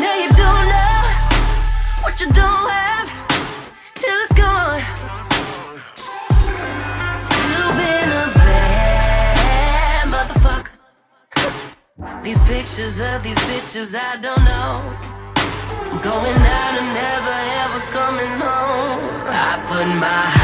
Now you don't know what you don't have till it's gone. You've been a bad motherfucker. These pictures of these bitches I don't know. I'm going out and never ever coming home. I put my